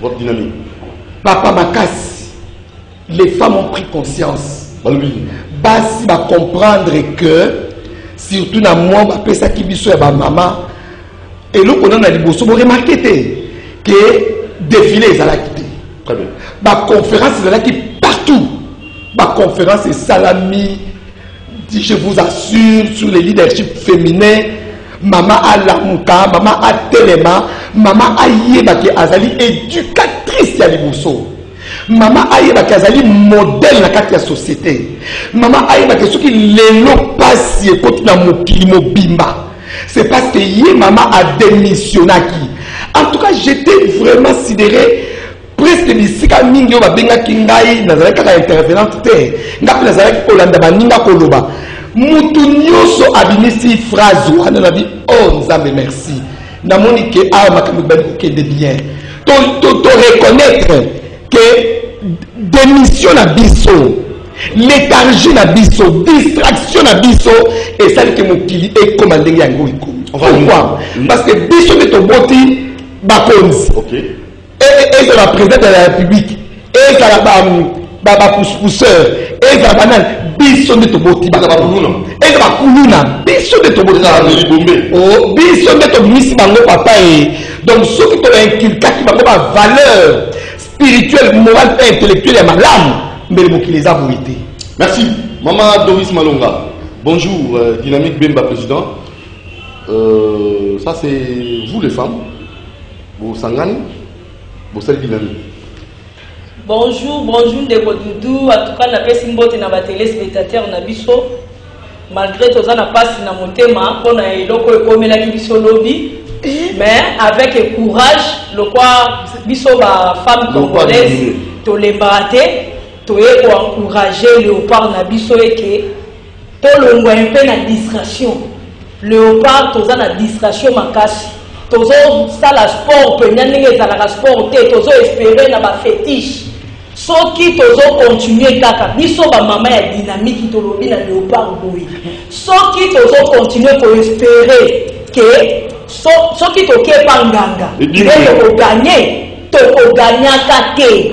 Votre dynamique. Papa Makassi, les femmes ont pris conscience. Balobi. Basi ba comprendre que surtout na mwa bapesaki biso ya bamama eloko nano ya liboso boremarke te ke défilé ezalaki te baconférence ezalaki partout baconférence esalami Si je vous assure sur le leadership féminin, mama alamuka, mama atelema, mama ayeba ke azali éducatrice ya liboso. Mama ayeba ke azali modèle na kati ya société. Mama ayeba ke soki lelo pasi ekoti na mokili mobimba. C'est parce que ye mama a démissionnaki. En tout cas, j'étais vraiment sidéré presque bisika mingi oyo babengaki ngai nazalaki kaka intervenante te ngai mpe nazalaki kolanda baninga koloba motu nyonso abimisi phrase wana na bi o oh, nzambe merci namoni ke awa ah, makambo ebali kokende bien toreconnaitre ke démission na biso léthargie na biso distraction na biso esali ke mokili ekoma ndenge yango ekomi pourquoi parce que biso nde toboti bakonzi okay. ezala ba president de la republique ezala ba ba ba pousseur ezala ba nani biso nde toboti baza bakuluna eza bakuluna biso nde tobotibombe oh, biso nde tobimisi bango papa ye donc soki tobainculkaki bango bavaleur spirituelle morale mpe intellectuelle ya malamu mbele mokili eza boye te merci mama doris malonga bonjour euh, dynamique bemba président euh, ça c'est vous les femmes Bosangani bosali bina nini? Bonjour, bonjour ndeko Doudou. En tout cas, na pesi mbote na ba téléspectateurs na biso. Malgré toza na pasi na motema pona eloko ekomelaki biso lobi. Eh? Mais avec le courage, le quoi biso ba femme congolaise to le barate, to encourager léopard na biso et que Tolongwa un peu na distraction. Leopard toza na distraction makasi. Tozo sala sport pena ndenge ezalaka sport te. Tozo espérer na ba fetiche. Soki tozo continuer kaka biso ba mama ya dynamique tolobi na Leopard boye. Soki tozo continuer ko espérer que so, soki tokie pa nganga, nde toko gagner, toko gagnaka te.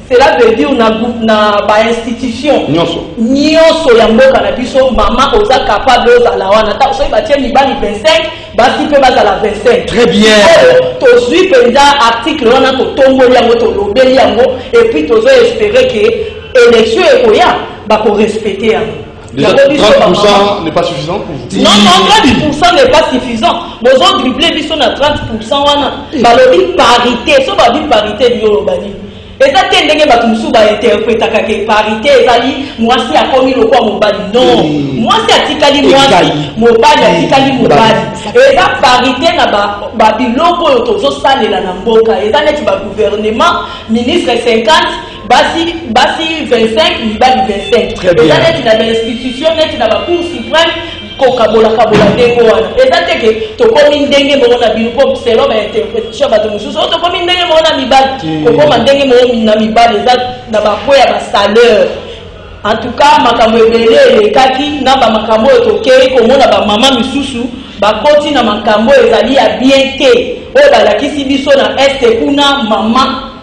Cela veut dire na, na ba institution nyonso nyonso ya mboka na biso mama oza capable ozala wana ntango soki batie mibali 25 basi mpe bazala 25 très bien tozwi mpenza article wana totomboli yango tolobeli yango epuis tozo espere ke élection ekoya bakorespecte yango Déjà, 30% n'est pas suffisant pour vous. Non, non, 30% n'est pas suffisant. Bozo dribbler biso na 30% wana. Eh. Balobi parité, so babi parité biyo lobani. eza te ndenge bato mosusu bainterpretaka ke parité ezali mwasi akomi lokwa mobali non eh. mwasi atikali mwasi mobali eh. atikali mobali eza parité na babiloko oyo tozosalela na mboka eza neti bagouvernement ministre 50 basi basi 25 mibali 25 Très bien. eza neti na bainstitution neti na bacour supreme kokabolakabola ndenge wana eza te ke tokomi ndenge moko na bino mpo selon bainterpretation ya bato mosusu oyo tokomi ndenge moko na mibali Te. kokoma ndenge moko na mibali eza na bako ya basaleur en tout cas makambo ebele elekaki na bamakambo oyo tokei komona bamama misusu bakoti na makambo oyo ezali ya bien te oyo balakisi biso na este kuna mama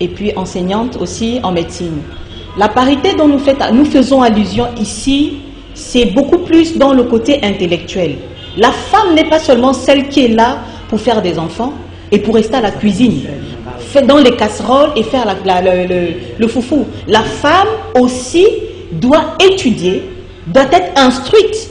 et puis enseignante aussi en médecine. La parité dont nous, nous faisons allusion ici c'est beaucoup plus dans le côté intellectuel. La femme n'est pas seulement celle qui est là pour faire des enfants et pour rester à la cuisine, dans les casseroles et faire la, le, foufou. La femme aussi doit étudier, doit être instruite,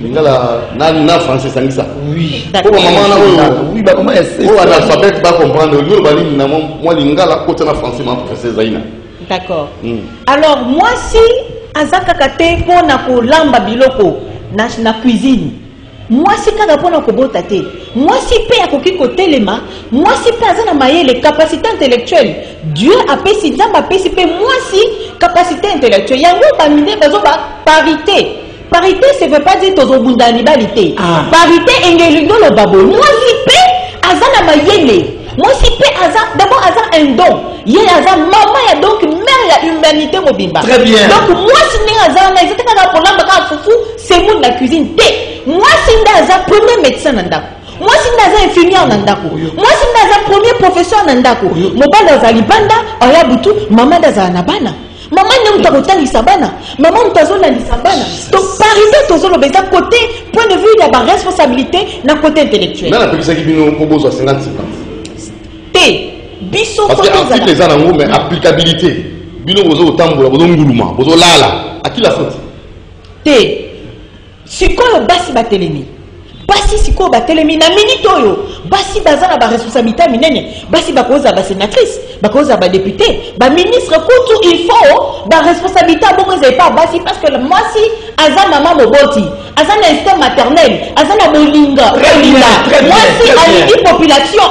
lingala na na français sangisa oui po mama na oyo oui ba mama ese o analphabète ba comprendre olingi oloba nini na mwa lingala kota na français ma français ezali na d'accord hmm. alors mwasi aza kaka te mpo na kolamba biloko na, na cuisine mwasi kaka mpo na kobota te mwasi mpe akoki kotelema mwasi mpe aza na mayele capacité intellectuelle dieu apesi nzambe apesi mpe mwasi capacité intellectuelle yango bamine bazoba parité Parite se veut pas dire tozo bunda na mibali te. Ah. Parite engeli ndo loba boye. Mwasi pe aza na mayele. Mwasi pe aza d'abord aza un don. Ye aza mama ya donc mère ya humanité mobimba. Très bien. Donc mwasi ndenge aza wana ezate kaka kolamba kaka fufu semoule na cuisine te. Mwasi nde aza premier médecin na ndako. mwasi nde aza infirmière na ndako mwasi nde aza premier professeur na ndako mobali azali banda aya butu mama nde azala na bana Maman nde moto akotangisa bana maman moto azolandisa bana donc parité tozoloba eza côté point de vue ya baresponsabilité na côté intellectuel nani apekisaki bino mpo bozwa 50 te biso parce que article eza na yango mais applicabilité bino bozo kotambola bozo nguluma bozo lala akila foti te Sikoyo basi batelemi basi sikoyo batelemi na minute oyo basi baza na baresponsabilité ya minene basi bakozala basenatrice bakozala badepute baministre kutu il faut baresponsabilité abongo eza epa basi parce que mwasi aza mama moboti aza na instinct maternel aza na bolinga kolinga mwasi alingi population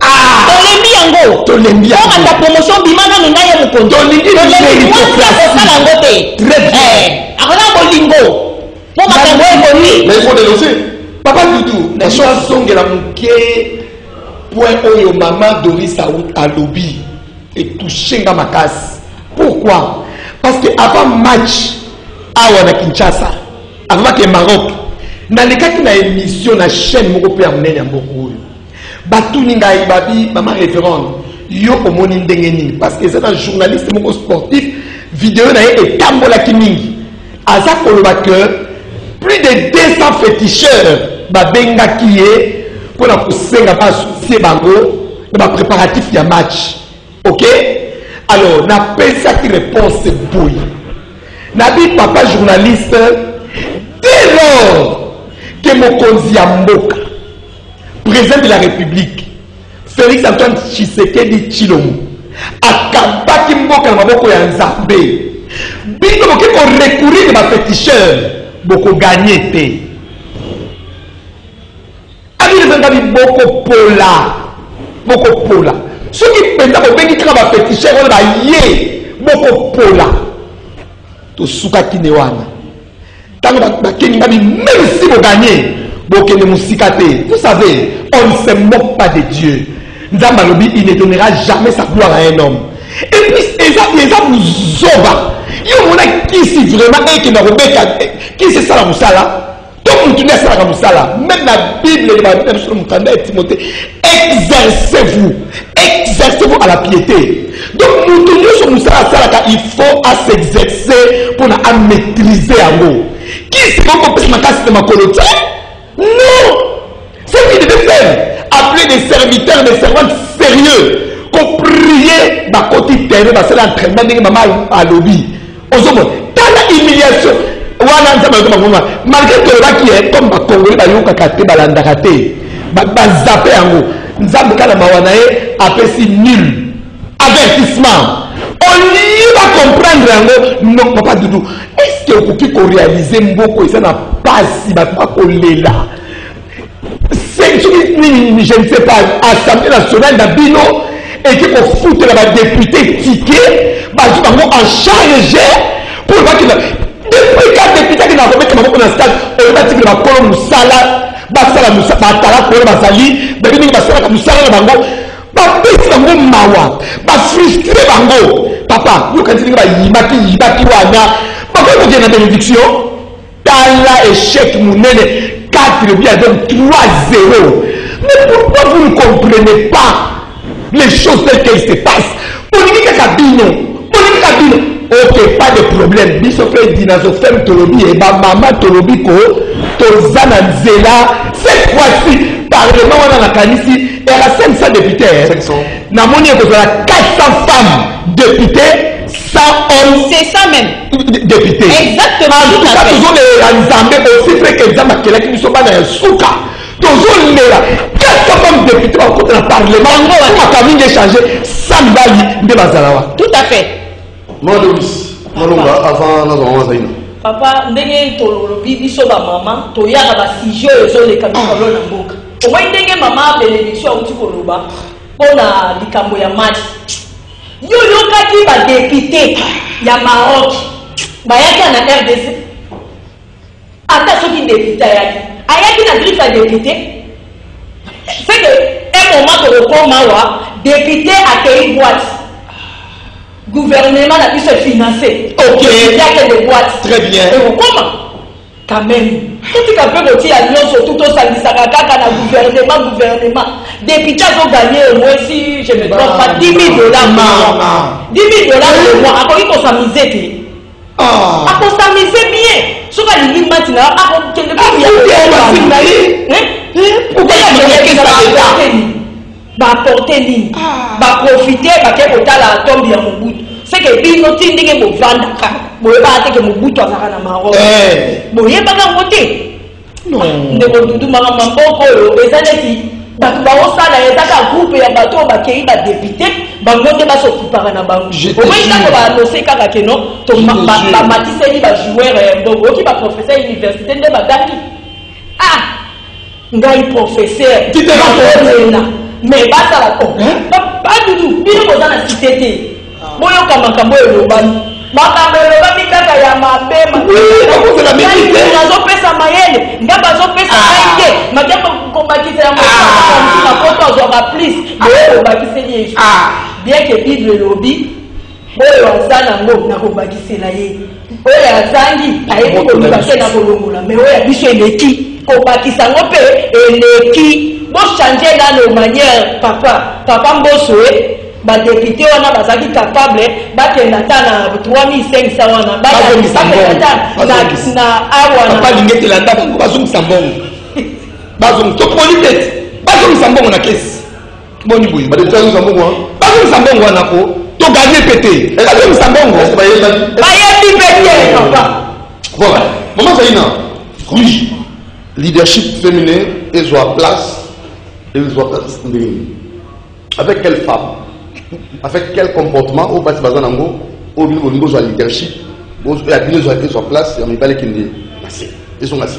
Ah! Tolembi yango. Tolembi yango. Tokanda promotion bima nanu na ye mokonzi. Tolingi meritocratie. Akosala yango te. Très bien. Eh, akoza bolingo. Mpo makambo ekomi. Mais il faut dénoncer. Papa Doudou, na yo azongela moke point oyo mama Doris alobi etouche nga makasi. Pourquoi? Parce que avant match awa na Kinshasa, avant que Maroc, nalekaki na émission na chaîne moko mpe ya monene ya mboka oyo Batuni ngai babi maman reverende yo omoni ndenge nini parce que eza na journaliste moko sportif video na ye etambolaki mingi aza koloba que plus de 200 féticheurs babengaki ye mpo na kosenga baassocie bango na bapréparatif ya match ok alors napesaki réponse boye nabi papa journaliste dès lors ke mokonzi ya mboka President de la Republique Felix Antoine Tshisekedi Tshilombo akabaki mboka na maboko ya Nzambe. Bino boke ko recourir na ba feticheurs boko gagner te. Abino ezanga biboko pola boko pola soki mpenza bobengi kaka ba feticheurs wana baye boko pola tosukaki ne wana. Tango bakengi ba même si bo gagner bokende musika te. Vous savez, on ne se moque pas de Dieu. Nzambe alobi il ne donnera jamais sa gloire à un homme. Et puis eza eza buzoba. Yo mona kisi vraiment ekenda kobeta kisi esala mosala to motu nde asalaka mosala meme na bible elobaka bino biso na mokanda ya timote exercez vous exercez vous à la piété donc moto nyonso mosala asalaka il faut a s'exerce mpo na amaîtrise yango kisi kokopesa makasi na makolo te non ce qui devait faire appeler des serviteurs des servantes sérieux koprie bakoti terrain basala entraînement ndenge mama alobi ozomona tala humiliation wana nzambe ayoka bango wana malgré tolobaki ye comme bakongoli bayokaka te balandaka te bazape yango nzambe kala mawa na ye apesi nul avertissement olie bacomprendre yango no papa dudu est ce que okoki korealize mboko eza na mpasi bato bakolela soki nini je ne sais pas assemblée nationale na bino eke kofutela badepute tike bazwi bango en charge mpo bakenda depuis ka depute akenda akobeta maboko na stade oyo batikela bakolo mosala basala batala koyo bazali babi ndenge basalaka mosala na bango bapesi bango mawa bafrustre bango papa yokanisi ndenge bayibaki yibaki wana bakoki kokende na benediction Tala echec munene 4 buts à donc 3 zero mais pourquoi vous ne comprenez pas les choses telles qu'elles se passent bolingi kaka bino bolingi kaka bino ok pas de problème biso mpe dinazofem tolobi ye bamama tolobi ko toza na nzela cette fois-ci parlement wana nakanisi erasem sa depute namoni ekozala 400 femmes depute ça on c'est ça même député exactement en tout cas tozolela nzambe aussi mpe ke nzambe akelaki biso bana ya suka tozolela kaka femme député bakota na parlement makambo mingi échange sa mibali nde bazala wa tout à fait madomis malonga avant nazwa mama zaina papa ndenge tolobi biso bamama toyaka basujet oyo ezoleka mikolo na mboka omoi ndenge mama benediction auti koloba mpo na likambo ya masi Yo oyokaki ba depute ya Maroc bayaka na RDC? Ata soki depute ayaki, ayaki na griffe ya depute? C'est que un moment tokokoma awa depute akeyi boite gouvernement na biso efinance okay. akende boite très bien ekokoma Quand meme. Totika pe kotia nionso tout tosangisaka kaka na gouvernement gouvernement. Depute azo gagner au moins si je me trompe pas 10 000 dollars par mois. 10 000 dollars par mois akoki ko s'amuser te. Ah. Ako s'amuser bien. Soki alingi mbati na ako kende ko ya ko na ye. Hein? Pourquoi il y a des gens qui sont là? ba apporte nini ah. ba profite bake kotala tombi ya mobutu seke bino ti ndenge bovandaka boyebaka te ke mobutu azalaka na maroc eh. boyebaka yango te ndeko dudu maka maboko oyo eza neti bato baosala ezaka groupe ya bato oyo bakei badepute bango nde basokipaka na bango omoi ntango baanonse kaka keno bamatiseli bajoueur ya mbongo oyoki baprofesseur ya université nde bagangi ah Ngai professeur. Tu te rends compte? Mais basala ko. Papa Doudou, bino boza na cité te. Ah. Boyoka makambo elobami. makambo elobami kaka ya mabe azopesa mayele ngambo azopesa ah. ngai te makambo kobakisa yango mapoto ah. azwaka plus ah. boye obakiseli ye bien ke bible elobi Oyo aza na ngo nakobakisela ye oyo azangi ayebi Moto na koluka te lisusu. nakolongola me oyo ya biso eleki kobakisa yango mpe eleki bochange nano manière papa papa mboso e badepute wana bazalaki capable bakenda ata na 3500 wana Ba- Bazongisa bakenda mbongo. ata na- Bazongisa. na awa na- papa lingi ete landa bango bazongisa mbongo bazongisa toponi te bazongisa mbongo na kesi Boni boye ba depute bazongisa mbongo wana. Bazongisa mbongo wana ko to gagne pe te. Bazongisa mbongo. Est-ce ba yeba? Ba yebi pe te papa. Voilà. Maman Zaina. Oui. Leadership féminin et soit place et soit place Avec quelle femme? Avec quel comportement au bas bazana ngo au bino bolingo zwa leadership. Bo ya bino zwa place ya mibale kende. Merci. Ezonga si.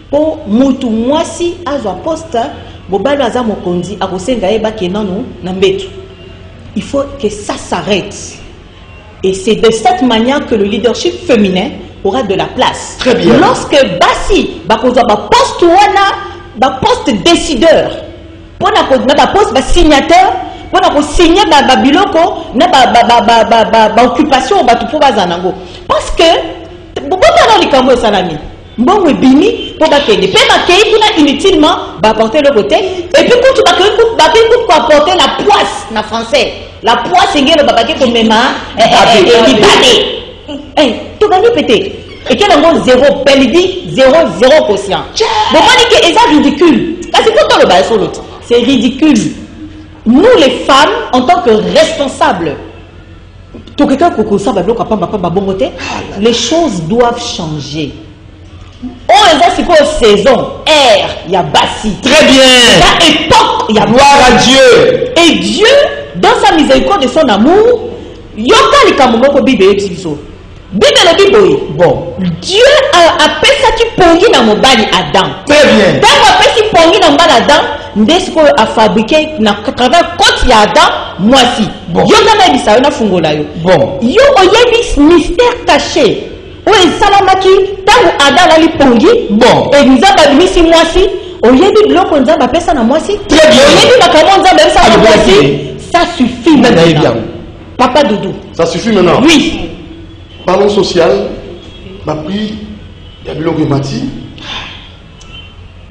Po mutu mwasi azwa poste mobali aza mokonzi akosenga ye bake nanu na mbetu il faut que ça s'arrête et c'est de cette manière que le leadership féminin aura de la place Très bien. lorsque basi bakozwa baposte wana baposte décideur mpona ko- na baposte basignateur mpona kosigne babiloko na baoccupation oyo bato mpo bazala nango parce que botala likambo esalami mbongo ebimi po bakende pe bakei kuna inutilement ba apporter eloko te epuis kutu bakei kutu bakei kutu ko apporter la poisse na français la poisse engi eloba bake komema libane tobandi pe te ekela yango zero pelidi zero zero conscient bomoni ke eza ridicule kasi po toloba ya solo te c'est ridicule nous les femmes en tant que responsables tokeka kokosa babiloko ya pambapamba bongo te les choses doivent changer oyo oh, eza sikoyo saison air ya basi très bien eza époque ya gloire à dieu et dieu dans sa miséricorde de son amour yoka likambo moko bible eyebisi biso Bible elobi boye. Bon. Dieu a- apesaki pongi na mobali Adam. Très bien. Ntango apesi pongi na mobali Adam, nde sikoyo afabrike na travers cote ya Adam mwasi. Bon. Yo ngai nayebisa yo nafungola yo. Bon. Yo oyebi mystère caché oyo esalamaki ntango Adam alali pongi. Bon. E Nzambe abimisi mwasi. Oyebi biloko Nzambe apesa na mwasi? Très bien. Oyebi makambo Nzambe apesa na Alobaki mwasi? nini? Ça suffit. Nani ayebi yango? Papa Doudou. Ça suffit maintenant Oui. Parlons social, ma prix, ya biloko emati.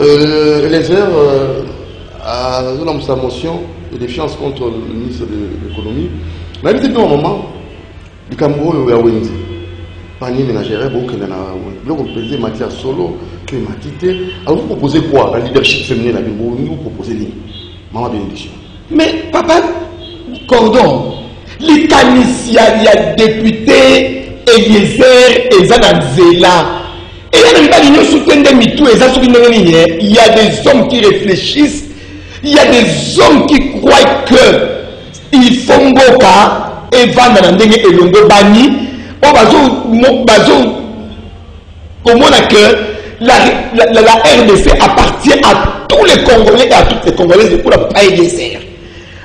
Euh, Eliezer euh, azolamusa sa motion de défiance contre le ministre de l'économie. nayebi te bino bamama likambo oyo ya wenze panie ménagère bokenda na biloko mpenza emati ya solo to emati te akoki kopose kua na leadership féminin na bino bolingi kopose nini mama bénédiction mais papa cordon likanisi ya depute eliezer eza na nzela eya na mibali nyonso te nde mitu eza soki ndenge nini eh? ya des hommes qui réfléchissent ya des hommes qui croient que il faut mboka evanda na ndenge elongo bani oyo bazo komona que la, la, la, la rdc appartient à tous les congolais et à toutes les congolaises lokola papa eliezer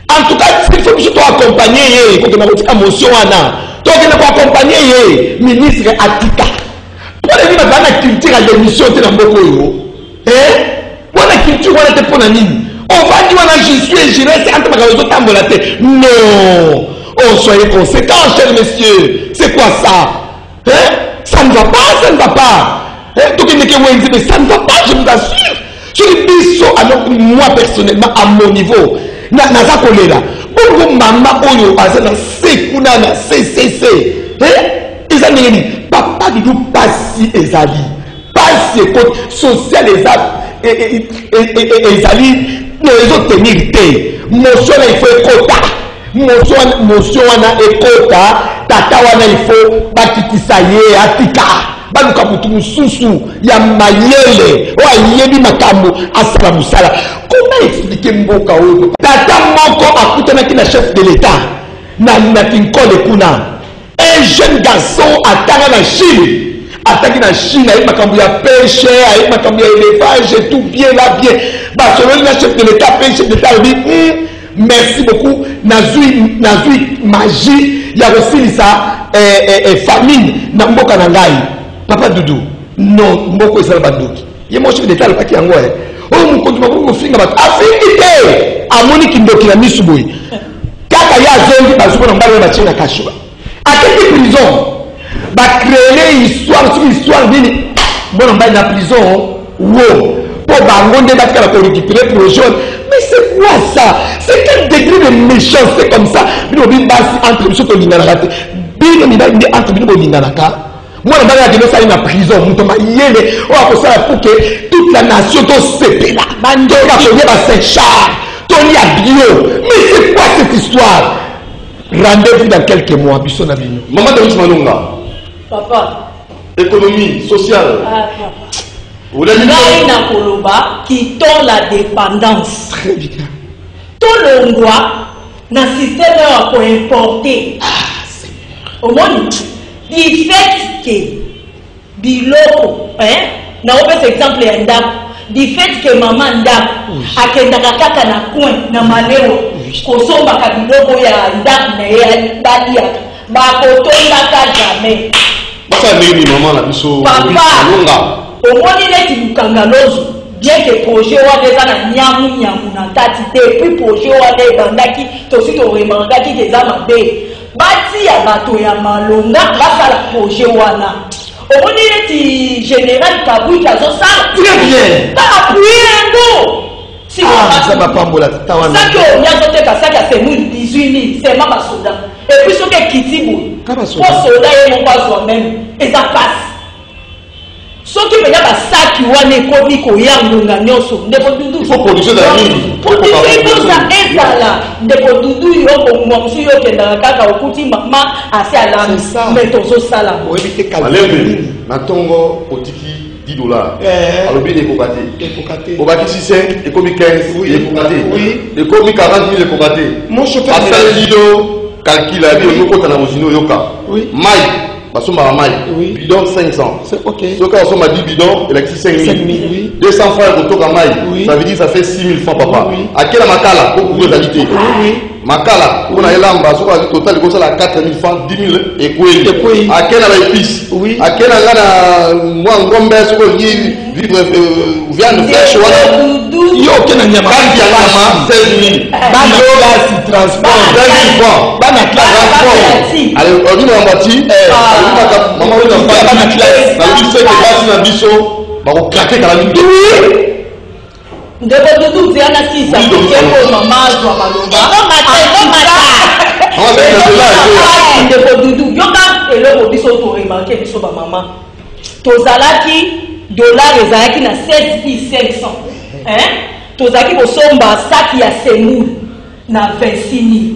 en tout cas sifo biso toaccompagne ye kokenda kotika motion wana tokenda koaccompagne ye ministre atika mpo na nini bazala na culture ya démission te na mboka oyo wana culture wana te mpo na nini ovandi wana jusue jeunesse ata makambo ezotambola te non on soyez conséquent cher monsieur c'est quoi ça Eh, ça ne va pas, ça ne va pas. Eh, tokendeke wenze, mais ça ne va pas, je vous assure. soki biso alors moi personnellement à mon niveau naza kolela bongo mama oyo aza na se kuna na ccc eh, eza ndenge nini papa dudu pasi ezali Pasi ekoti social eza ezali ezo tenir te motion na ifo ekota motion wana ekota tata wana ifo bakitisa ye atika baluka motu mosusu ya mayele oyo ayebi makambo asala mosala koma explike mboka oyo tata moko akutanaki na chef de l'etat na kinkole kuna Un jeune garçon atanga na Chine, ataki na Chine, ayebi makambo ya pêche, ayebi makambo ya élevage et tout bien là bien. Basololi na chef de l'État pe chef de l'État alobi hmm, merci beaucoup, nazui nazui magie ya kosilisa eh, eh, eh, famine na mboka na ngai. Papa Doudou, non, mboko ezala bandoki. ye mo chef d'etat alobaki yango e oyo mokonzi makoki kofinga bato afingi te amoni kindoki na misu boye kaka ye azongi bazuko na mbala oyo batie na kasho aketi prison bacrele histoire soki histoire nini mwana mbali na prison wo mpo bango nde batikala korécupere projaune mais c'est quoi ça c'est quel degré de méchanceté comme ça bino bobi basi entre biso tolinganaka te bino mibali nde entre bino bolinganaka mwana bana akende osali na prison moto mayele oyo akosala pour que toute la nation tosepela tobakolia ba saint charles tolia bio mais c'est quoi cette histoire rendez-vous dans quelques mois biso na bino mama denis malonga papa économie sociale ah, ngai na koloba quitons la dépendance très bien tolongwa na système oyo ya koimporte ah, omoni Du fait que biloko hein, nakopesa exemple ya ndako du fait que mama ndako Oui. akendaka kaka na coin na malewa Oui. kosombaka biloko ya ndako na ye baliaka bakotondaka jamais basala ndenge nini mama na biso papa alonga omoni neti lukangalozo bien ke projet wana eza na nyamu nyamu na kati te epuis projet wana ebandaki tosi toremarkaki ke eza mabe Batiya bato ya malonga basala projet wana. Omoni neti general Kabwit azosala? Très bien. Ba appuyer yango. Ah, Nzambe apambola tata wana. Saki omi azoteka saki ya semoule 18 000 sema basoda. Et puis soki ekiti boye. Kaba soda. Po soda ye moko azwa meme. Eza pasi. soki mpenza basaki wana ekomi koya ngonga nyonso ndeko dudu Faut production ezala mingi. Faut production ba- ekoza ezala ndeko dudu yo kongwa mosusu yo okendaka kaka okuti mama asi alami C'est ça. me tozosala boye. oyebi te kalite malembe nini na ntongo otiki 10 dollars Eh. alobi ekoka te ekoka te obakisi 5 ekomi 15 Oui. ekoka te Oui. ekomi 40 000 ekoka te Mon chauffeur asali lido kalkila yabi Oui. oyokota na mozini oyoka Oui. mai basombaka mai Oui. bidon 500 C'est ok. soki asomba 10 bidon elakisi 5000 5000, oui. 200 francs ya kotoka mai Oui. ça veut dire ça fait 6000 francs papa Oui. akela makala po kuku ezali te Oui, oui. makala mpo na elamba soki azwi total ekosala 4000 francs 10000 ekweli Ekwei. akela ba épice Oui. akela nga na mwa ngombe soki olingi vivre euh, viande fraîche wana yo oke na nyama kati ya nyama 16000 bana classe transport 20000 francs bana classe transport alors on dit na bati eh alukaka mama oyo na bana classe na bise ke basi na biso bakokate kala mingi Ndeko Doudou Diana Sisa Ndeko mama azwa maloba Ekomata ekomata Ndeko Doudou yoka eloko biso to remarque biso ba mama tozalaki dollar ezalaki na 16 pi 500 hein tozalaki kosomba saki ya semoule na 26 mille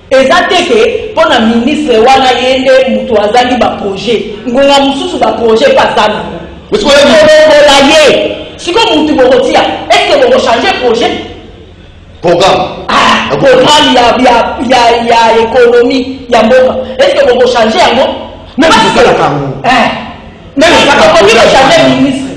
Eza te ke pona ministre wana ye nde mutu azangi ba projet ngonga mususu ba projet pe aza nango kolongola ye siko mutu bokotia est ce que boko changer projet programme ah, programme ya ya ya ya economie ya mboka est ce que boko changer yango mais parce que eh mais parce que boko changer ministre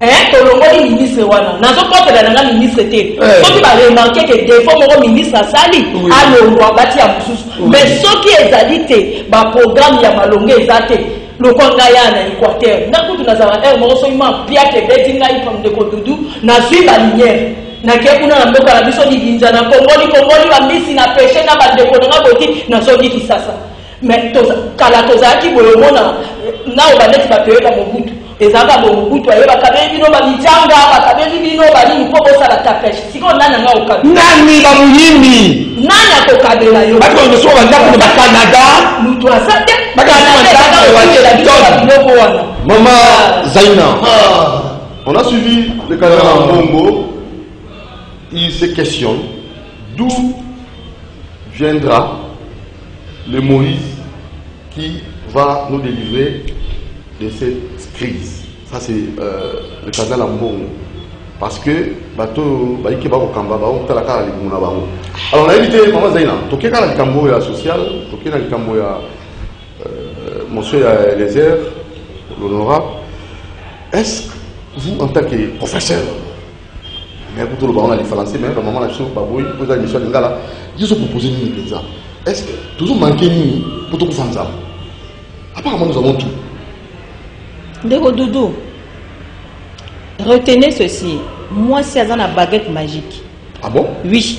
Eeh tolongoli ministre wana nazo kotela nanga ministre te eh. soki ba remarquer que defaut moko ministre asali alongwa batia mosusu mais soki ezali te ba programme ya malonga eza te lokwa ngai ya na équateur nga kutu nazala heure moko soki mwa mpiaka ebeti ngai ndeko dudu nazwi baliniere nake kuna na mboka na biso libinza na kongoli kongoli bambisi na peshe na bandeko na nga boti nazongi kisasa Mais toza kala tozalaki boye omona nao ba neti ba periode ya Mobutu ezalaka bo Mobutu aye bakabeli bino ba mijanga bakabeli bino ba nini mpo bosala tapeche sikoyo nani anga okabela nani ba moyimi nani akokabela yo batu ba mosusu ba ndako ba Canada mutu aza te bakasi ba ndako ba Washington biloko wana mama Zaina ah. on a suivi le canal ah. Mbongo il se questionne d'où viendra Le Moïse qui va nous délivrer de cette crise. Ça c'est euh, le canal à Mbongo. Parce que bato bayike bakokamba bango kotala kaka libumu na bango alors nayebi te mama zaina toke kaka likambo ya social toke na likambo ya euh, monsieur ya elezer l'honorable est ce que vous en tant que professeur mais kutu oloba wana lifalanse mais bamama na biso baboyi mpo eza émission ya lingala yesu propose nini mpenza est ce que tozo manke nini mpo tokufa nzala apparemment nous avons tout ndeko dudu retenez ceci mwasi aza na baguette magique ah bon oui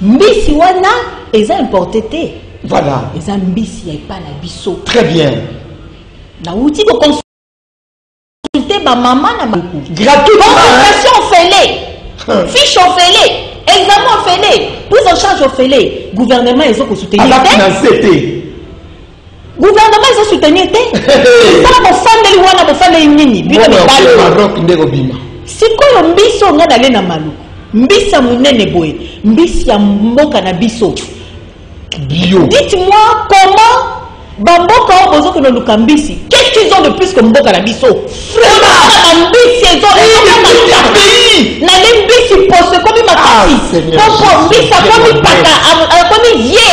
Mbisi wana eza importe te. Voilà. Eza mbisi ya epa na biso. Très bien. Na uti ko consulter ba mama na ba gratuit. Consultation ofele. Fiche ofele. Examen ofele. Prise en charge ofele. Gouvernement ezo ko soutenir. Ala financer te. Gouvernement ezo soutenir te. Sala bofandeli wana bofandeli nini? Bino mibali. Maroc ndeko bima. Sikoyo mbiso nga nale na malu. Mbisa munene boye. Mbisi ya mboka na biso. Bio. Dites-moi comment bamboka oyo bozo kona luka mbisi qu'est-ce qu'ils ont de plus que mboka na biso mbisi ezonale mbisi poso ekomi makasi ah, popo mbisi akomi paka akomi vie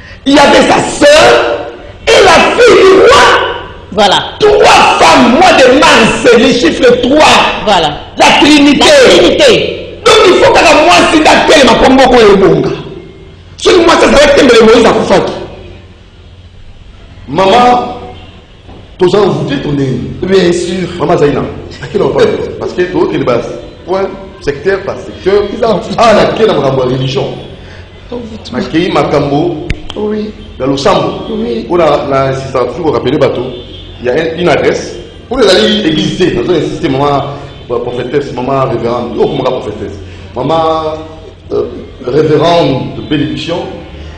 Il y avait sa sœur et la fille du roi. Voilà. Trois femmes, mois de mars, les chiffres 3. Voilà. La Trinité. La Trinité. Donc il faut kaka mwasi nde atelema mpo mboko oyo ebonga. Soki mwasi azalaki te mbele Moïse akufaki. Maman toza envoûté to ndenge bien sûr mama azali na akela opa parce que tookende ba point secteur par secteur ah nake na makambo ya religion nakei makambo ya losambo mpo na insistaka toujours korapele bato ya une adresse mpo ezali église te nazo insiste mama prophétesse mama révérende yo okomaka prophétesse mama euh, révérende de bénédiction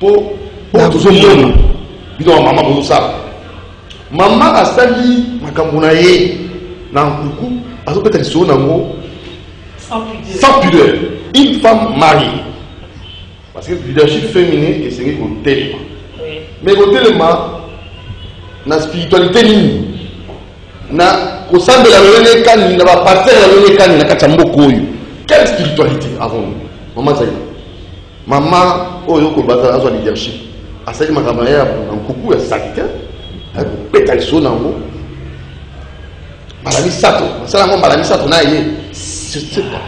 po oyo tozomona bino ba mama bozosala mama asali makambo na ye na nkuku azobeta lisolo na yango sans pudeur une femme marie parce que leadership féminin esengeli kotelema mais kotelema na spiritualité nini na kosambela lolenge ekani na bapartere ya lolenge ekani na kati ya mboka oyo quelle spiritualité avons mama zaina Mama oyo okolobaka azwa leadership asali makambo na ye ya nkuku ya salite aye kobeta liso na yango mbala misato basala yango mbala misato na ye sepa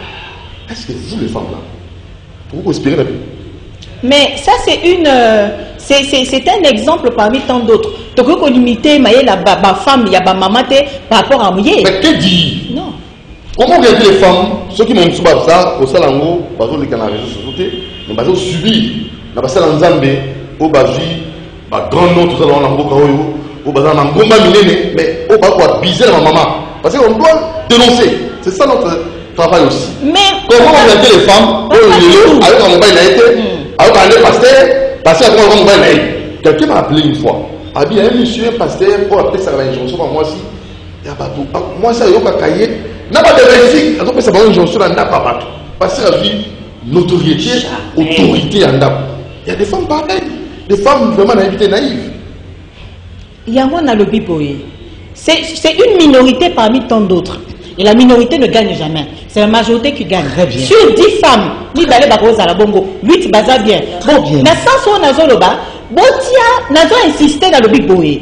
est ce que vous les femmes là tokoki koespere na bino mais ça c'est une euh, c'est un exemple parmi tant d'autres tokoki kolimite mayela bafemme ya bamama te par rapport à moye mais que dit non Comment reagir les femmes Ceux qui m'ont dit bah, ça, au salon, yango bazo leka na réseaux sociaux te mais bazo subir na basala nzambe oyo bazwi ba grand nom tozala wana mboka oyo oyo bazala na ngomba minene mais oyo baza koabize na bamama parce qu'on doit dénoncer c'est ça notre travail aussi mais comment orienter les femmes oyo lelo ayoka mobali na ye te ayoka nde pasteur pasteur akoma yoka mobali na ye quelqu'un m'a appelé une fois abi ya ye monsieur pasteur oyo apesaka na injonction pa mwasi ya bato mwasi ayokaka ye na baderesik azopesa bango injonction na ndako ya bato parce azwi notoriété autorité ya ndako ya des femmes pareil des femmes vraiment nayebi te naïve yango nalobi boye c'est une minorité parmi tant d'autres et la minorité ne gagne jamais c'est la majorité qui gagne Très bien. sur 10 femmes mibale bakozala bongo 8 baza bien bon na sens oyo nazoloba botia nazo insiste nalobi boye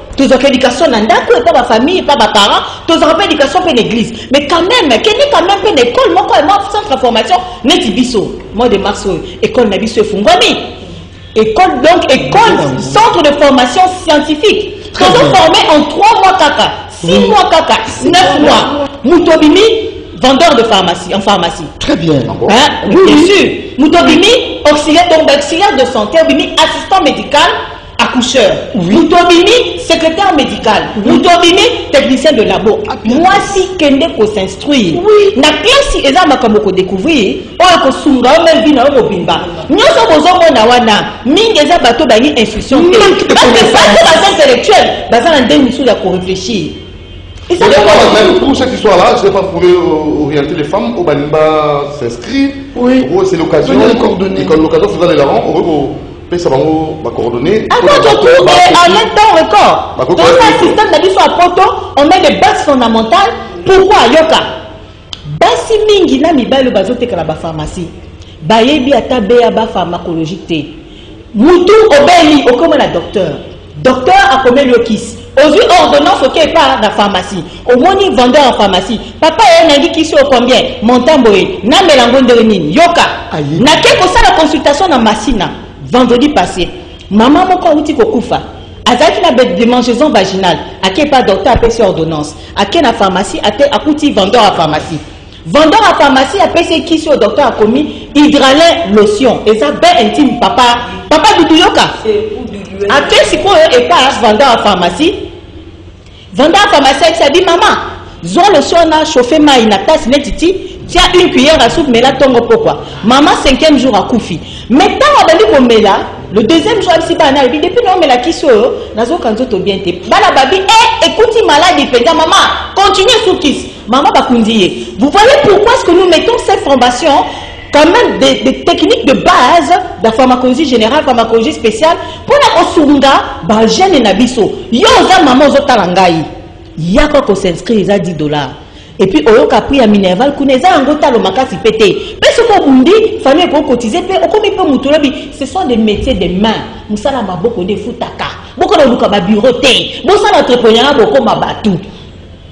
tozwaka education na ndako epa ba famille epa ba parents tozwaka mpe education mpe na église mais quand même kende quand même mpe na école moko ya mwa centre formation neti biso mois de mars oyo école na biso efungwami école donc école centre de formation scientifique tozo formé en 3 mois kaka 6 mois kaka 9 mois moto obimi vendeur de pharmacie en pharmacie très bien hein? oui. bien sûr moto obimi auxiliaire donc auxiliaire de santé obimi assistant médical accoucheur moto obimi secrétaire médical moto obimi technicien de labo ah, mwasi kende kosinstruire na kelasi eza makambo kodécouvrir oyo ekosunga yo meme vi na yo mobimba nyonso bozomona wana mingi eza bato bayi instruction te bato baza intellectuel baza na ndenge mosusu ya koréfléchir Même pour ceux qui sont là, je n'ai pas prouvé euh, orienter les femmes au Banimba s'inscrire. Oui. C'est l'occasion. L'occasion, c'est dans les larons. pesa bango ba coordonnées akoto cours et en un temps record donc ça système na biso à poto on met des bases fondamentales pourquoi yoka basi mingi na mibali oyo bazoteka na bapharmacie bayebi ata ba pharmacologique te mutu obeli okoma na docteur Docteur akomeli yo kisi ozui ordonnance oke epa na pharmacie omoni vendeur ya pharmacie papa yo nangi kisi oyo combien montant boye namela yango ndenge nini yoka Aye. nake kosala consultation na masina vendredi passe mama moko awuti kokufa azalaki na be- demangeaison vaginale ake epa docteur apesi ordonnance ake na pharmacie ate akuti vendeur ya pharmacie Vendeur ya pharmacie apesi ye kisi oyo docteur akomi hydralin lotion eza bain intime papa papa dudu yoka ake sikoyo epa vendeur ya pharmacie vendeur ya pharmacie ayebisi abi mama zwa lotion wana chauffe mai na tasse neti ti tia une cuillère ya soupe mela ntongo pokwa mama cinquième jour akufi mais ntango abandi komela le deuxième jour abisi bana alobi depuis naomela kisi oyo nazoka nzoto bien te bana babi e ekuti maladi mpenza mama continue sukisi Maman Bakundiye, vous voyez pourquoi est-ce que nous mettons cette formation quand même des, des techniques de base la pharmacologie générale, pharmacologie spéciale, pour la kosunga, ba jeune na biso. Yo oza maman ozo tala ngai. Yako ko s'inscrire eza 10 dollars. Et puis oyoka prix ya minerval kuna eza yango talo makasi pe te. Pe soki obundi famille eko cotiser pe okomi pe mutu lobi ce sont des métiers de main. Musala maboko nde futaka. Boko na luka ba bureau te. Bosala entrepreneur bokoma batou.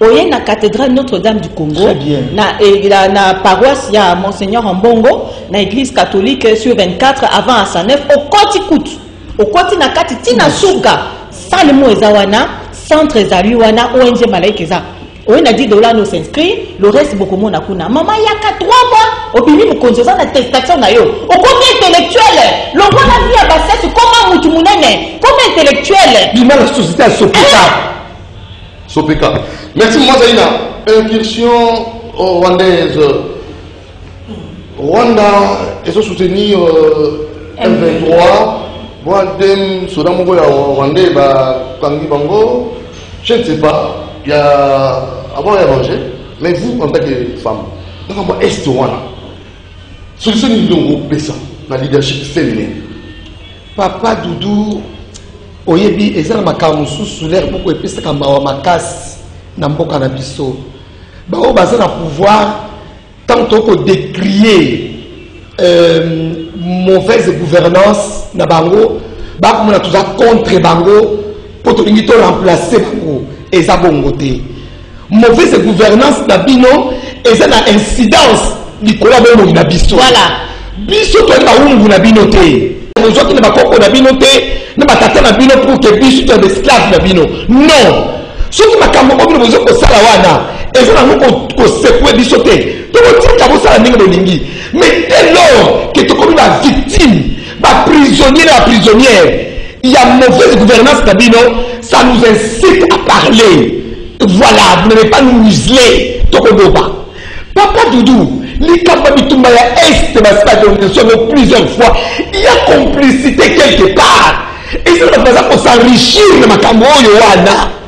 Oye na cathedrale Notre Dame du Congo na, eh, na, na paroisse ya Monseigneur Ambongo na église catholique sur 24 avant à sa neuf okoti kutu okoti na kati ti na suka sale mo eza wana centre ezali wana ONG malaika eza oye na 10 dollars no s'inscrit le reste bokomona kuna mama yaka 3 mois obimi mokonzi oza na testation na yo okomi intellectuele longola vi ya basesi koma mutu monene koma intellectuele bima na société ya sopita eh! Sopeka. Merci maman Zaina. Incursion rwandaise. Rwanda ezo soutenir euh, M23. Moi dem soda moko ya rwandais ba kangi bango. Je ne sais pas. Il y a avant il y a danger. Mais vous en tant que femme, dans un est wana. Solution ni longo pesa na leadership féminin. Papa Doudou Oyebi eza na makambo mosusu lere moko epesaka mawa makasi na mboka na biso baoyo baza na pouvoir ntango toki kodecrie euh, mauvaise gouvernance na bango bakomona toza contre bango mpo tolingi to remplace bango eza bongo te Mauvaise gouvernance na bino eza na incidence likolo ya bomoi na biso. Voilà. Biso toyali bawumbu na bino te. Bozwaki na bakoko na bino te na batata na bino pour que biso toya baesclave na bino. Non. Soki makambo oyo bino bozo kosala wana eza nango kosekue biso te tokotika bosala ndenge bolingi mais dès lors ke tokomi bavictime Ba prisonniers na ba prisonnières ya mauvaise gouvernance na bino, ça nous incite à parler. Voilà, vous n'avez pas nous museler, tokoloba. Papa Doudou, likambo ya bitumba ya est basi baorganisation yango plusieurs fois ya complicité quelque part ezala bato baza kosenrichir na makambo oyo wana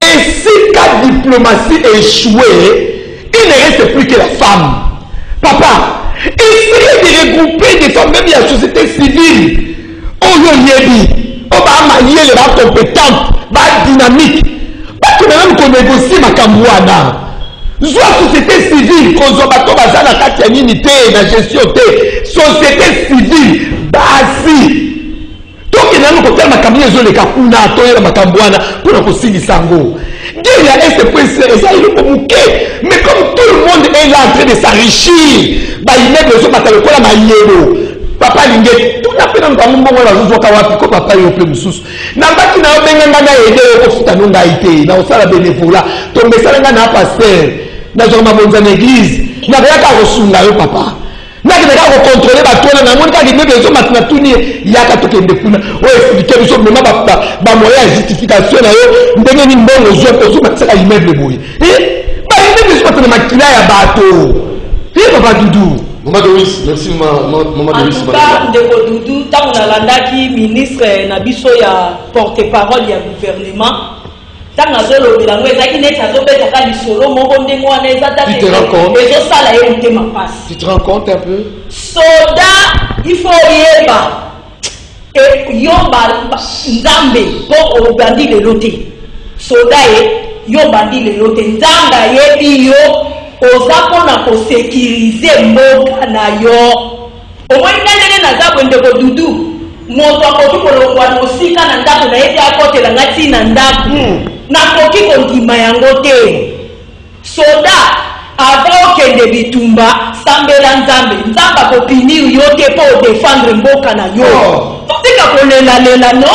Esika diplomatie e echoue, il ne reste plus que la femme. Papa, essayez de regrouper des femmes même ya société civile oyo oyebi oyo baa mayele baa compétente baa dynamique bakende nanu konegocie makambo wana zwa société civile kozwa bato baza na kati ya nini te na gestion te société civile basi Tokende nanu kotala makambo nini ezoleka kuna, toyeba makambo wana mpo na kosilisa yango. Guerre ya est mpo eza eloko moke, mais comme tout le monde est là en train de s'enrichir, ba immeuble ezobata lokola mayebo papa alingeti tuna mpe nanu bango mbongo wana bazozwaka wapi ko papa yo mpe mosusu nabaki na yo benga ngai na ede yo kofuta no ngai te na kosala benevola tomesana ngai na paster nazwaka mabonza na eglize nakoyaka kosunga yo papa nakenda kaka kokontrole bato wana namoni kaka libebe ezomati na tuni ye yaka tokende kuna oyo esplike biso mema bamoya ya justification na yo ndenge nini mbongo ozwa mpe ozomatisaka immeuble boye baimmeuble ezomata na makila ya bato ye papa dudu mama doris merci mama doris ndeko dudu ntango nalandaki ministre na biso ya porte parole ya gouvernement Tango azo lobela yango ezalaki neti azo beta ka lisolo moko ndenge wana eza ta ezo sala ye motema pasi. Tu te rends compte un peu? Soda il faut oyeba e yo ba nzambe po obandi lelo te. Soda ye yo obandi lelo te nzambe ayebi yo oza mpo na kosekirize mboka na yo Omoni nga ndenge naza boye ndeko doudou moto akoki kolongwa mosika na ndako na ye te akotela nga ti na ndako hmm. nakoki kondima yango te soda ava okende bitumba sambela nzambe nzambe akopinir yo te mpo odefendre mboka na yo oh. totika kolelalela no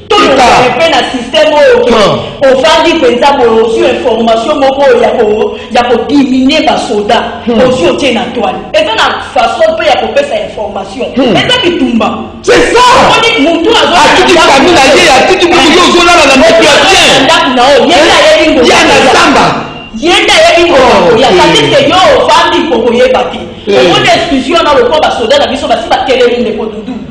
Tika. Tolongwa mpe na système oyo ke Huh. ovandi mpenza boye ozwi information moko oyo ya ko- ya kodiminue basoda Hmm. ozwi otie na toile eza na façon mpe ya kopesa information Hmm. eza bitumba C'est ça. Omoni mutu azo- Atiki famille na ye, atiki mutu yo ozolala na ndako ya bien. Na ndako na yo, ye nde ayebi ngoma Ya na koya. zamba. Ye nde ayebi ngoma Oh, koya. okay. Tandis que yo ovandi kokoyeba te Eh. omoni exclusion na lokola basoda na biso basi batelemi ndeko dudu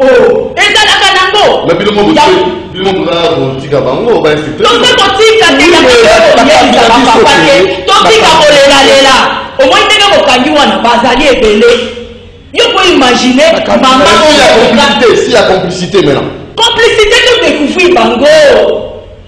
Oh, ezalaka nango. Mais bino moko botika bino moko na botika bango ba insulter. Toza kotika te ya koyebisa ba papa te. Totika kolela lela. Omoni ndenge bokangi wana bazali ebele. Yo ko imaginer mama oyo ya complicité, si ya complicité maintenant. Complicité to découvrir bango.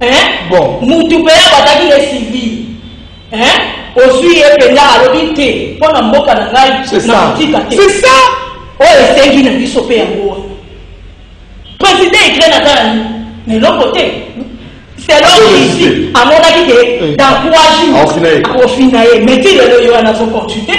Hein? Bon. Mutu pe abataki ye civil. Hein? Ozui ye penda alobi te mpo na mboka na ngai na kotika te. C'est ça. Oyo esengi na biso pe yango wana. President Ukraine aza na nini? Na eloko te. Selon Russie, amonaki ke dans 3 jours akofina ye. Mais ti lelo ye wana azo continuer.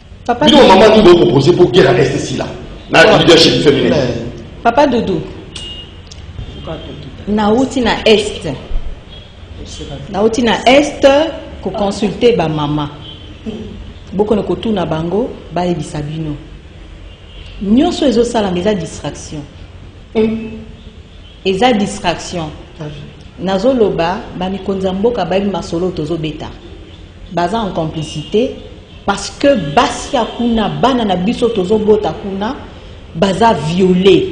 Papa Bino maman tout doit proposer pour guerre reste ici là. Na leadership féminin. Papa Doudou. Nauti na est. Nauti na est ko consulter ba mama. Boko ne kotuna bango ba ebisa bino. Nyoso ezo sala meza distraction. Hmm. Eza distraction. Nazoloba ba mikonza mboka ba masolo tozo beta. Baza en complicité Parce que basi ya kuna bana na biso tozo bota kuna baza violer.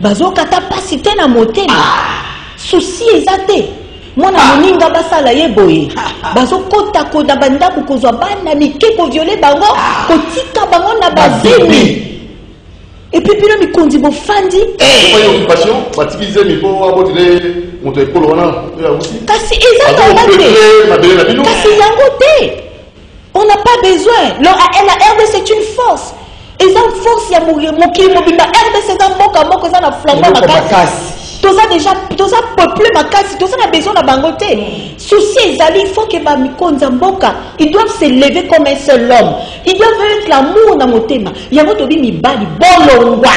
Bazo kata pasi te na motema. Ah! Souci eza te. mwana ah! moninga basala ye boye bazokota koda bandako kozwa bana mike koviole bango ah! kotika bango na bazemi epuis bino mikonzi bofandi eh! kasi eza yango te kasi yango te On n'a pas besoin. Leur, la RDC est une force. eza force ya mokili mobimba rdc eza mboka moko eza na flambo makasi toza déjà toza peuple makasi toza na besoin na bango te souci ezali il faut ke bamikonzi ya mboka ils doivent se lever comme un seul homme ils doivent être l'amour na motema yango tobi mibali bolongwa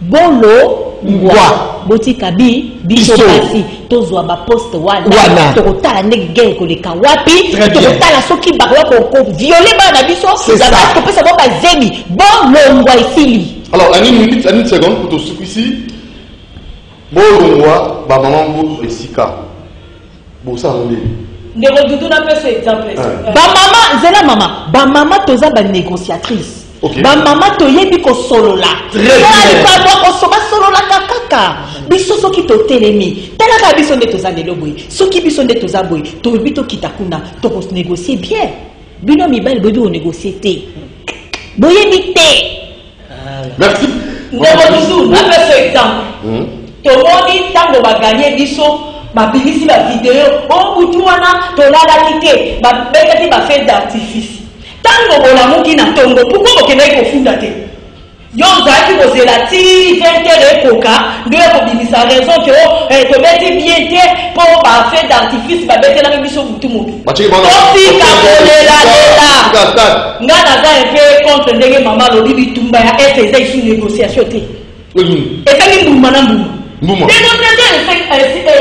Bolo ngwa botika bi biso basi tozwa ba poste wana tokotala ndenge guerre ekoleka wapi tokotala soki bakoya koviole bana na biso ya basi kopesa bango bazebi bolongwa esili alors ani minute ani seconde kutu osukisi bolongwa bamama mpo esika Bosa yango nde. Ndeko Doudou na pesa exemple. Ah. Ba mama zela mama, ba mama toza ba négociatrice. Okay. Ba mama toyebi ko solola. Très bien. Ba ba ko soba solola kaka. Biso soki to telemi, tala ka biso nde toza lelo boye. Soki biso nde toza boye, to yebi to kita kuna, to ko négocier bien. Bino mibali boyebi ko négocier te. Boyebi te. ndeko dusu napesa exemple hmm? tomoni ntango baganye biso babimisi bavideo o oh, butu wana tolalaki te babetaki bafete d'artifice ntango bolamuki na ntongo pourkoi bokendaki kofunda te yo ozalaki kozela ti 20 heure ekoka nde oya kobimisa raison ke o oh, eh, tobeti bien te mpo bafete d'artifice babetelaki biso butu mobi Matiki bana. Totika kolela lela. Nga naza un peu contre ndenge mama alobi bitumba ya est eza isu négociation te. Ezali mbuma na mbuma. Mbuma. Dénonciation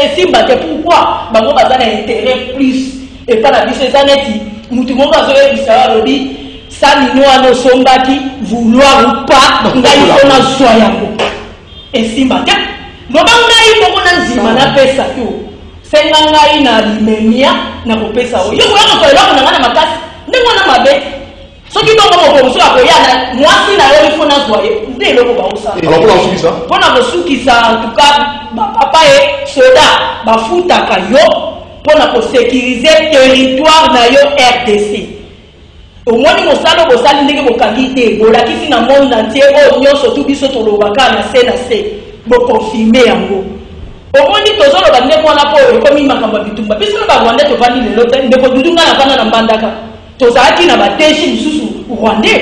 esimba te pourquoi bango baza na intérêt plus epa na biso eza neti motu moko azoyebisa yo alobi sanino wana osombaki vouloir ou pas ngai mpo nazwa yango esimba te loba ngai moko na nzima napesa yo Senga ngai na limemia, nakopesa yo. Yo koya kotola eloko na ngai na makasi? Ndenge wana mabe. Soki bongo mokongo mosusu akoya na mwasi na yo, il faut nazwa ye. Nde eloko baosala. Alors mpo na kosukisa? Mpo na kosukisa, en tout cas, ba papa et soda bafutaka yo mpo na ko securiser territoire na yo rdc. Omoni mosala oyo bosali ndenge bokangi te bolakisi na monde entier oyo nionso tout biso toloba kaka na se na se bo confirmer yango omoni tozoloba ndenge wana po ekomi makambo ya bitumba biso na ba rwandais tovandi lelo te ndeko dudu ngai navanda na mbandaka tozalaki na bateshi mosusu rwandais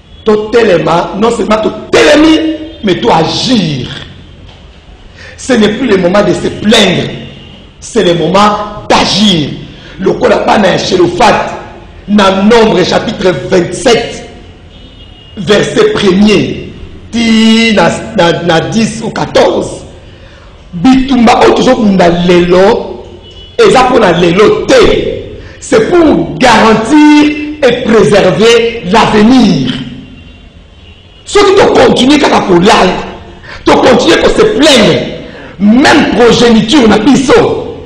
totelema non seulement totelemi mais to agir ce n'est plus le moment de se plaindre c'est le moment d'agir lokola bana ya shelofate na nombre chapitre 27 verset premier ti na, na, na 10 ou 14 Bitumba oyo tozo bunda lelo eza pona lelo te c'est pour garantir et preserver l'avenir soki to continuer kaka kolala to continuer ko se plaindre même progéniture na biso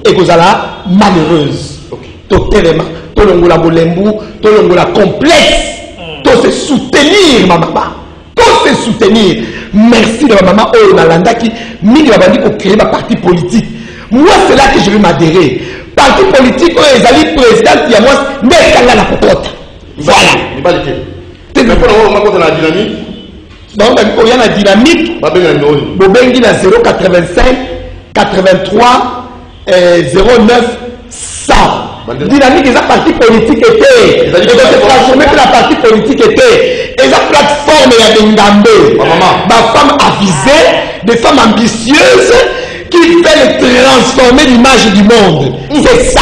ekozala malheureuse totelema tolongola bolembu tolongola complexe mm. tose soutenir bamama To se soutenir. Merci na ba mama oyo na landaki mingi ba bandi ko creer ba parti politique. Moi c'est là que je vais m'adherer. Parti politique oyo ezali presidente ya mwasi nde ekanga na kokota. Voilà. Mibali te. Te mais pona oyo makota na dynamique. Ba oyo oya na dynamique. Ba bengi na ndoni. Bobengi na 085 83 09 100 dynamique la partie politique était ekotransforme que la partie politique était et une plateforme Ngambé Ma femme avisée des femmes ambitieuses qui veulent transformer l'image du monde mm. c'est ça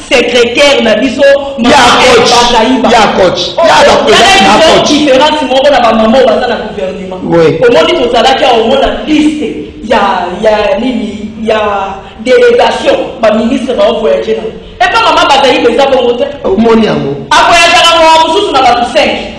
secretaire na biso ya coach ya coach oh, ya ba président na coach différence moko na ba maman ba sala gouvernement omoni to sala kia omona liste ya ya nini ya délégation ba ministre ba voyager na epa maman bazali peza bongo te omoni yango avoyagaka moa mosusu na bato 5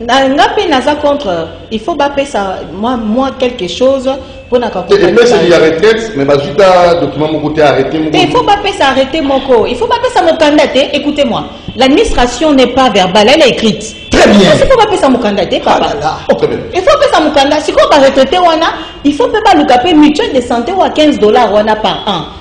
Na nga pe naza contre il faut ba pesa moi moi quelque chose pour na ka ko. Et mais c'est la retraite mais ba juta document moko te arrêter moko. Il faut ba pesa arrêter moko. Il faut ba pesa mokanda te. Écoutez moi. L'administration n'est pas verbale, elle est écrite. Très bien. Il faut ba pesa mokanda te papa. Ah là là. Oh, très bien. Il faut pesa mokanda. Si ko ba retraiter wana, il faut pe ba luka pe mutuelle de santé wa 15 dollars wana par an.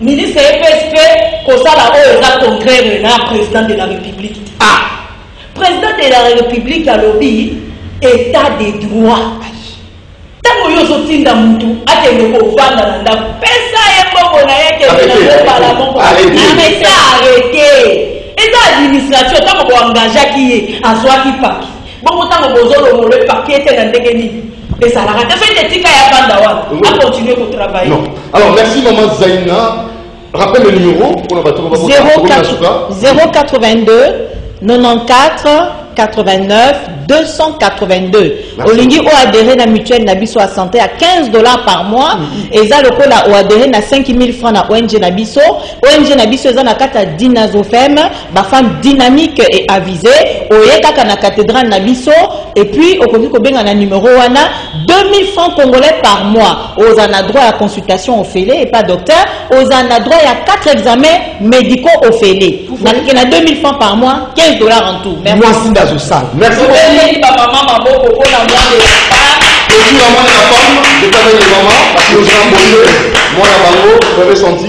Ministre epesi pe kosala oyo eza contraire na president de la republique te. Ah! President de la republique alobi etat de droit. Tango yo ozotinda mutu akende kovanda na ndako, pesa ye mbongo na ye akende na ngo mbala moko. Arrete, arrete. Eza administration tango bo engageaki ye azuaki paquet. Bongo tango bozolongolo ye paquet ete na ndenge nini? ezalaka te soki etika ya banda wana a continuer ko travailler non alors merci maman Zaina rappelle le numéro pour la bateau 082 94 89 282 olingi oadere na mutuelle na biso ya santé ya 15 dollars par mois mm-hmm. eza lokola oadere na 5000 francs na ong na biso ong na biso eza na kati ya dinazofeme Ba femmes dynamiques et avisees oye kaka na cathedrale na biso et puis okoki kobenga na numero wana 2000 francs congolais par mois ozala na droit ya consultation ofele epa docteur ozala na droit ya 4 examens medicaux ofele na keke na 2000 francs par mois 15 dollars en tout merci mwasi nde azosala merci beaucoup tobeleli bamama maboko mpo na mwana elaka Ozwi na mwana na femme, je t'avais dit maman, parce que ozwi na bonne, mwana bango, vous avez senti.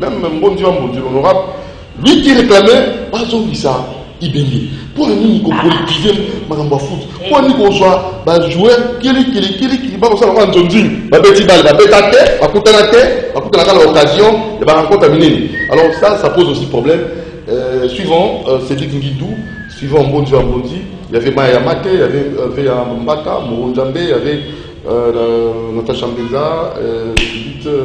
Même Mbondi wa Mbondi, l'honorable, lui qui réclamait bazongisa ibenge mpo na nini kopolitize makambo ya foot mpo na nini kozwa bajoueur kilikilikilikili bakosala kwa nzonzini babeti bale babeta te bakutana te bakutana kaka na occasion ya barencontre ya minene alors ça ça pose aussi problème euh, suivant euh, cédric ngidou suivant mbondi ya mbondi il y avait maya ya mate il y avait euh, ve ya mbata moronzambe il y avait euh, natacha mbenza euh, Edith, euh,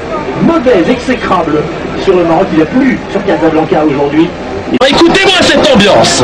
mauvaise, exécrable sur le Maroc, il a plu sur Casablanca aujourd'hui. Bah, écoutez-moi cette ambiance.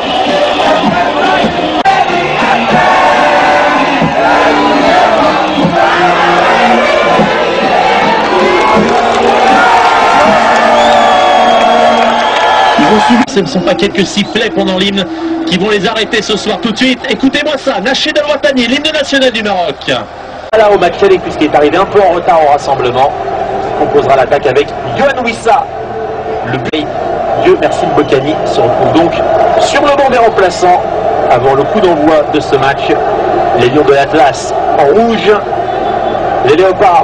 ce ne sont pas quelques sifflets pendant l'hymne qui vont les arrêter ce soir tout de suite. Écoutez-moi ça, Naché la watani l'hymne national du Maroc. Voilà au match puisqu'il est arrivé un peu en retard au rassemblement, composera l'attaque avec Yohan Wissa, le pays Dieu merci Bocani se retrouve donc sur le banc des remplaçants avant le coup d'envoi de ce match. Les Lions de l'Atlas en rouge, les Léopards.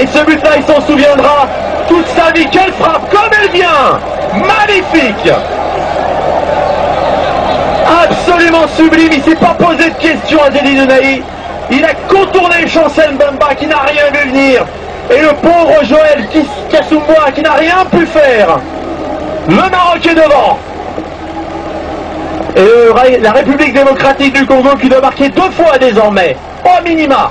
Et ce but-là, il s'en souviendra toute sa vie. Quelle frappe, comme elle vient Magnifique Absolument sublime, il s'est pas posé de questions à Zedine Naï. Il a contourné Chancel Mbamba qui n'a rien vu venir. Et le pauvre Joël moi qui n'a rien pu faire. Le Maroc est devant. Et la République démocratique du Congo qui doit marquer deux fois désormais, au minima,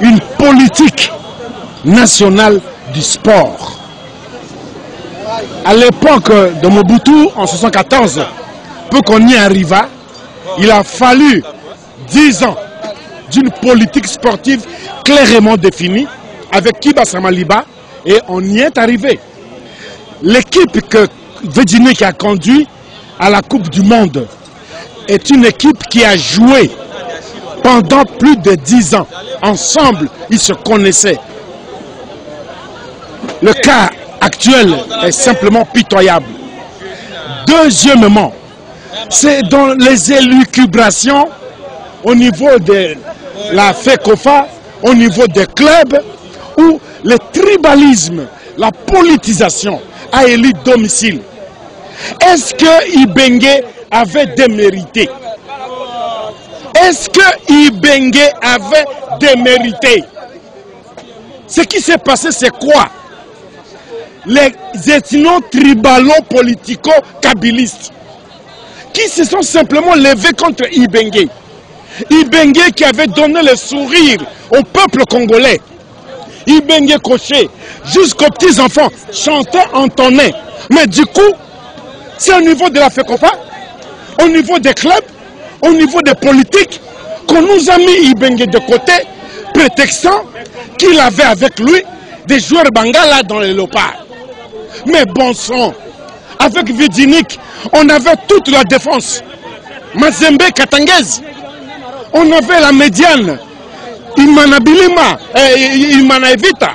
une politique nationale du sport. À l'époque de Mobutu, en 1974, pour qu'on y arriva, il a fallu 10 ans d'une politique sportive clairement définie avec Kiba Samaliba et on y est arrivé. L'équipe que Védiné qui a conduit à la Coupe du Monde est une équipe qui a joué pendant plus de dix ans. Ensemble, ils se connaissaient. Le cas actuel est simplement pitoyable. Deuxièmement, c'est dans les élucubrations au niveau de la FECOFA, au niveau des clubs, où le tribalisme, la politisation a élu domicile. Est-ce que Ibengue avait démérité Est-ce que Ibengue avait démérité Ce qui s'est passé, c'est quoi Les ethnos tribalo politico kabilistes qui se sont simplement levés contre Ibengue. Ibengue qui avait donné le sourire au peuple congolais. Ibengue Coché, jusqu'aux petits-enfants, chantait, entonnait. Mais du coup, c'est au niveau de la FECOPA au niveau des clubs, au niveau des politiques, qu'on nous a mis Ibengue de côté, prétextant qu'il avait avec lui des joueurs Bangala dans les lopards Mais bon sang, avec Vidinik, on avait toute la défense. Mazembe Katanguez, on avait la médiane, Imanabilima, et eh, Imanaevita.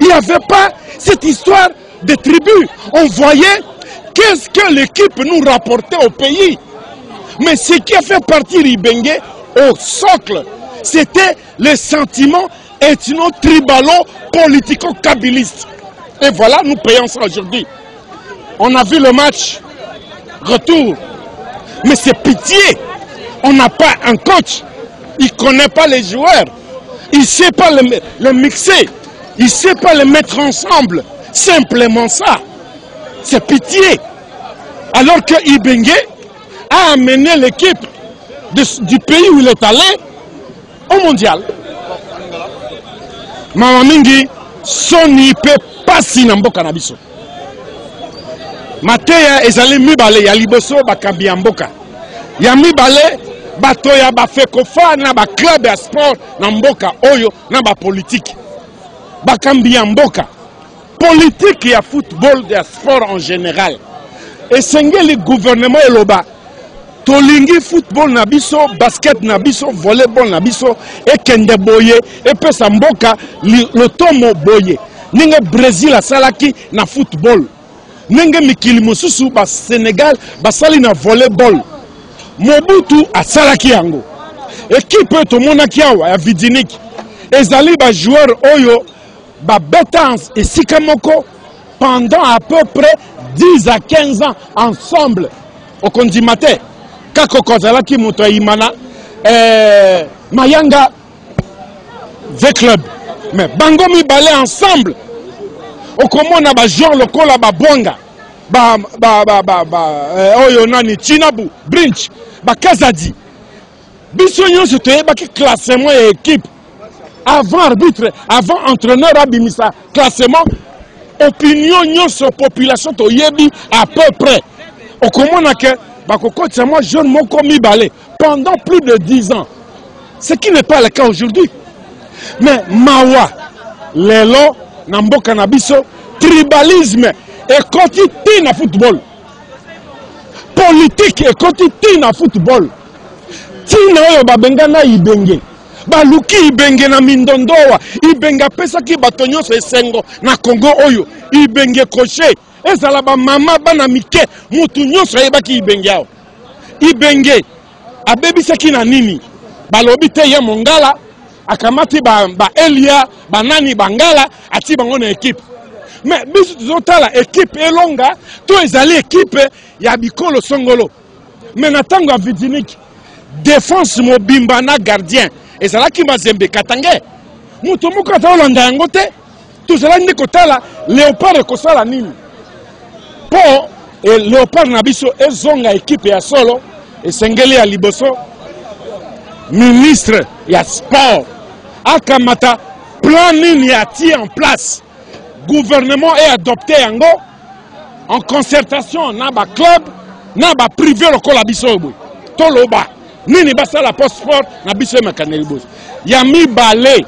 Il n'y avait pas cette histoire des tribus. On voyait Qu'est-ce que l'équipe nous rapportait au pays Mais ce qui a fait partir Ibengue au socle, c'était les sentiments ethno-tribalo politico kabylistes Et voilà, nous payons ça aujourd'hui. On a vu le match, retour. Mais c'est pitié. On n'a pas un coach. Il ne connaît pas les joueurs. Il ne sait pas les mixer. Il ne sait pas les mettre ensemble. Simplement ça. C'est pitié. Alors que Ibengue a amené l'équipe du pays où il est allé Au mondial, mawa mingi, soni pe pasi na mboka na biso. Mateya ezali mibale ya liboso bakambi ya mboka. Ya mibale bato ya bafekofa na baclub ya sport na mboka oyo na bapolitiki bakambi ya mboka Politique ya football ya sport en general esengeli gouvernement eloba tolingi football na biso basket na biso volleyball na biso ekende boye epesa mboka lotomo boye ndenge brésil asalaki na football ndenge mikili mosusu basenegal basali na volleyball mobutu asalaki yango ekipe oyo tomonaki awa ya vidiniki ezali bajoueur oyo babeta esika moko pendant à peu près 10 à 15 ans ensemble okondima te kakoko azalaki moto ayimana eh, mayanga v club mais bango mibale ensemble okomona bagenre lokola babwanga ba, ba, ba, ba, ba, eh, oyo nani chinabu brinch bakazadi Biso nyonso toyebaki classement ya equipe avant arbitre, avant entraîneur abimisa classement, opinion nyonso population toyebi à peu près. Okomona que bakokotisa mwa jeune moko mibale pendant plus de 10 ans. Ce qui n'est pas le cas aujourd'hui. Mais mawa lelo na mboka na biso tribalisme ekoti ti na football. Politique ekoti ti na football. Ntina oyo babenga ngai Ibenge, baluki Ibenge na Mindondowa. Ibenge apesaki bato nyonso esengo na Congo oyo. Ibenge Crochet, ezala ba mama, bana mike, moto nyonso ayebaki Ibenge awa. Ibenge abebisaki na nini? Balobi te ye Mongala akamati ba, ba Elia, ba nani, ba Ngala, ati bango na ekipe. Mais biso tozotala ekipe elonga to ezali ekipe ya bikolo songolo. Mais na tango ya Vidinique, defense mobimba na gardien ezalaki Mazembe Katangais. Moto moko ata olanda yango te. Tozalaki nde kotala Leopard ekosala nini. Po e Leopard na biso ezonga ekipe ya solo esengeli ya liboso ministre ya sport akamata plan nini atie en place gouvernement e adopte yango en concertation na ba club na ba privé lokola biso oyo boye toloba nini basala po sport na biso emekana liboso ya mibale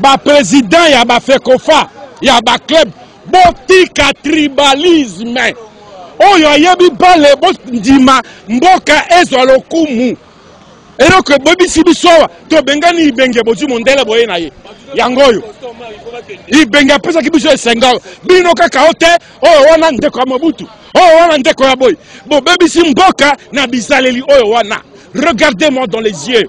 baprésident ya bafekofa ya baclub botika tribalisme oyo ayebi bale bondima mboka ezwa lokumu eloko ebebisi biso awa tobengani ibenge bozwi mondele boye na ye yango oyo ibenge apesaki biso esenga oyo bino kaka o te oyo wana ndeko ya mobutu oyo wana ndeko ya boye bobebisi mboka na bizaleli oyo wana regardez moi dans les yeux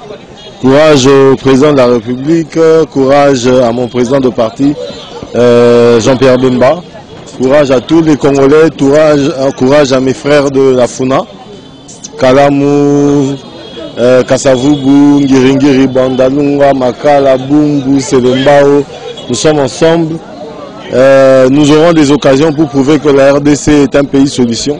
courage au président de la République, courage à mon président de parti, euh, Jean-Pierre Bemba. Courage à tous les Congolais, euh, courage, à mes frères de la FUNA, Kalamu euh, Ngiringiri, Bandalunga, Makala, Bungu, Selembao. Nous sommes ensemble. Euh, nous aurons des occasions pour prouver que la RDC est un pays solution,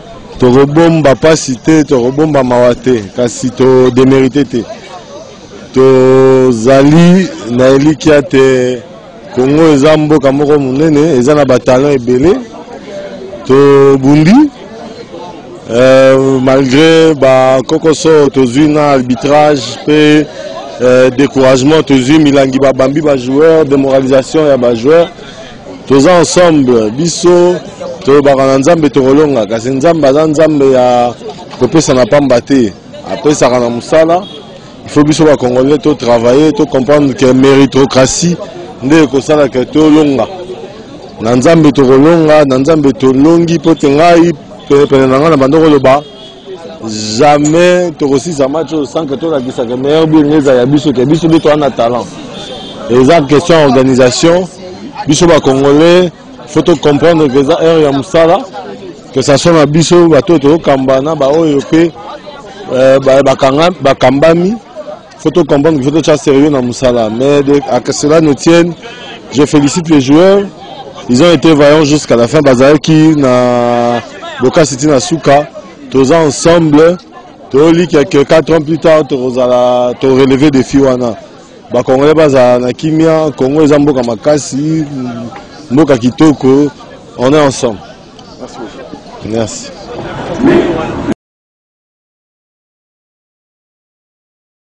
Tokobomba pasi te, tokobomba mawa te, kasi to demerite te. Tozali na elikya te Congo eza mboka moko monene, eza na batalent ebele. Tobundi euh, malgré bakokoso tozwi na arbitrage mpe euh, découragement tozwi milangi babambi bajoueur, démoralisation ya bajoueur Toza ensemble biso tolobaka na Nzambe tokolonga kasi Nzambe aza Nzambe ya kopesana pamba te apesaka na mosala il faut biso ba congolais to travailler to comprendre que méritocratie nde ekosala ke tolonga na Nzambe tokolonga na Nzambe tolongi mpo te ngai penepene na ngai na bandoko loba jamais tokosisa match oyo sans que tolakisa que meilleur but eza ya biso ke biso nde toza na talent eza question ya organisation biso bacongolais faut tocomprendre que eza heure ya mosala que ça soit na biso bato oyo tokokamba na baoyo mpe euh, bakambami Faut to comprendre qu'il faut to cha sérieux na musala mais de, à cela ne tienne je félicite les joueurs ils ont été vaillants jusqu'à la fin bazalaki na bokasi ti na suka toza ensemble toli quelque 4 ans plus tard tokozala to relever défi wana bakongolais bazala na kimia congo eza mboka makasi mboka kitoko on est ensemble merci, merci.